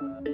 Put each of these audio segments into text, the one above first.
you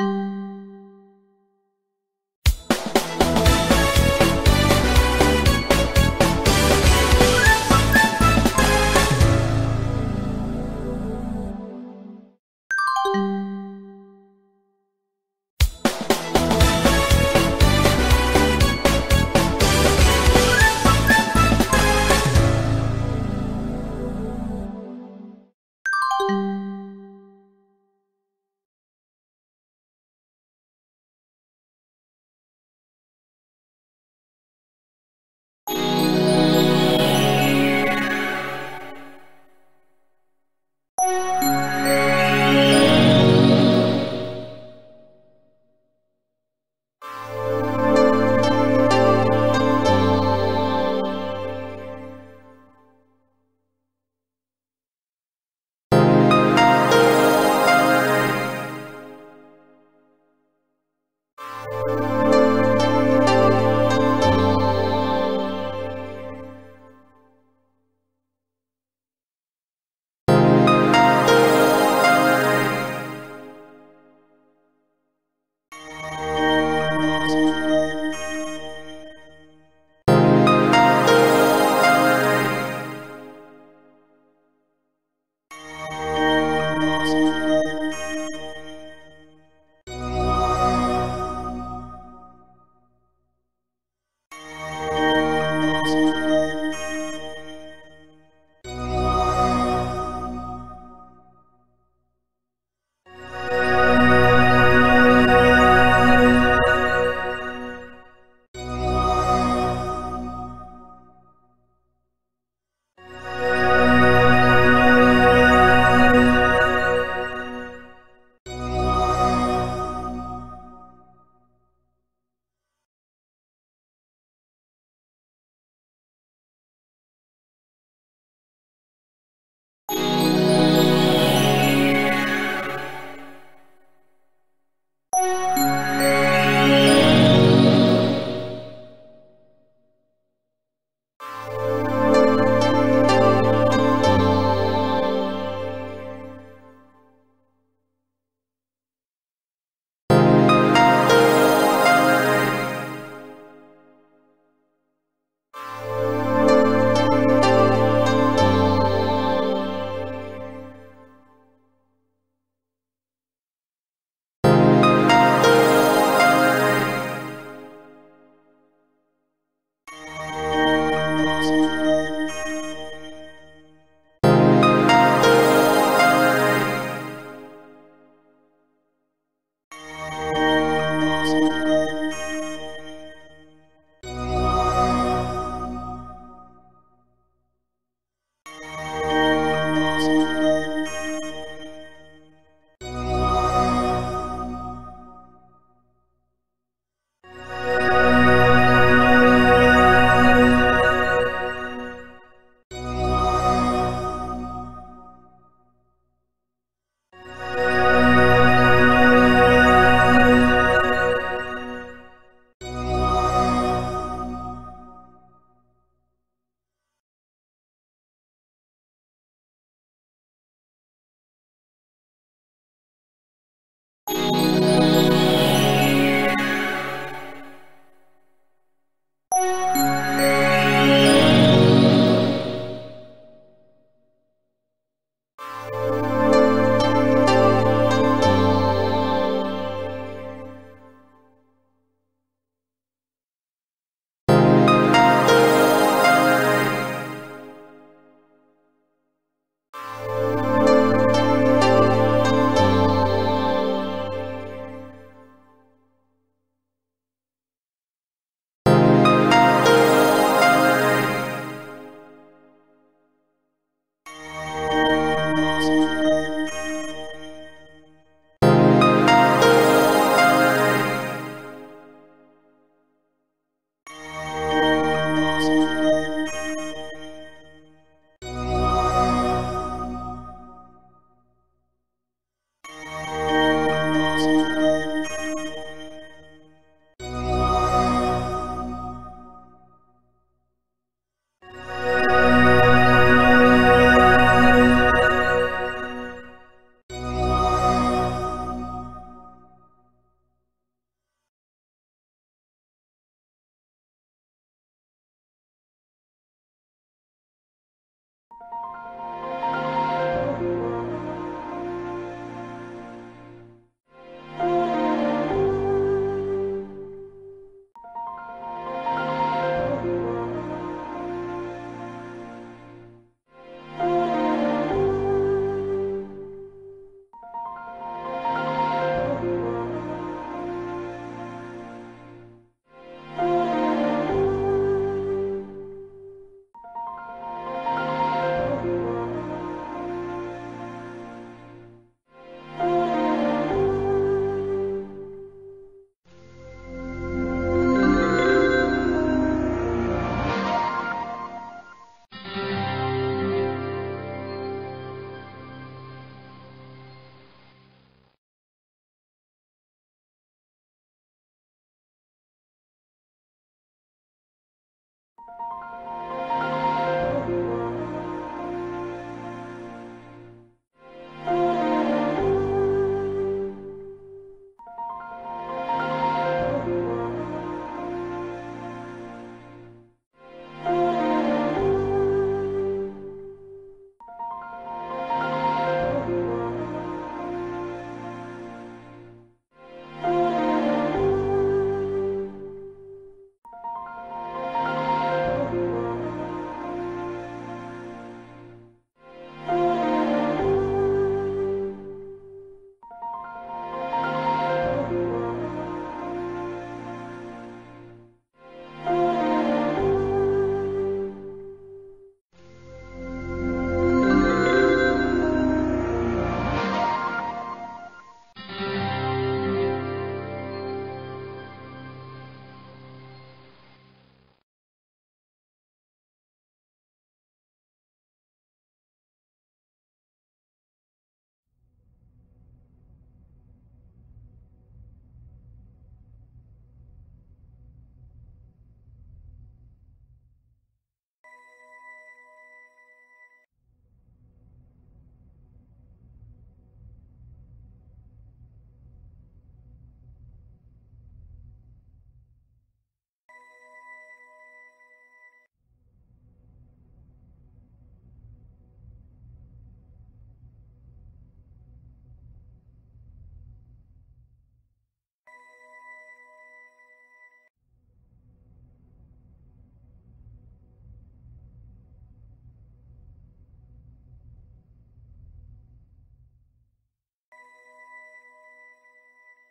Bye.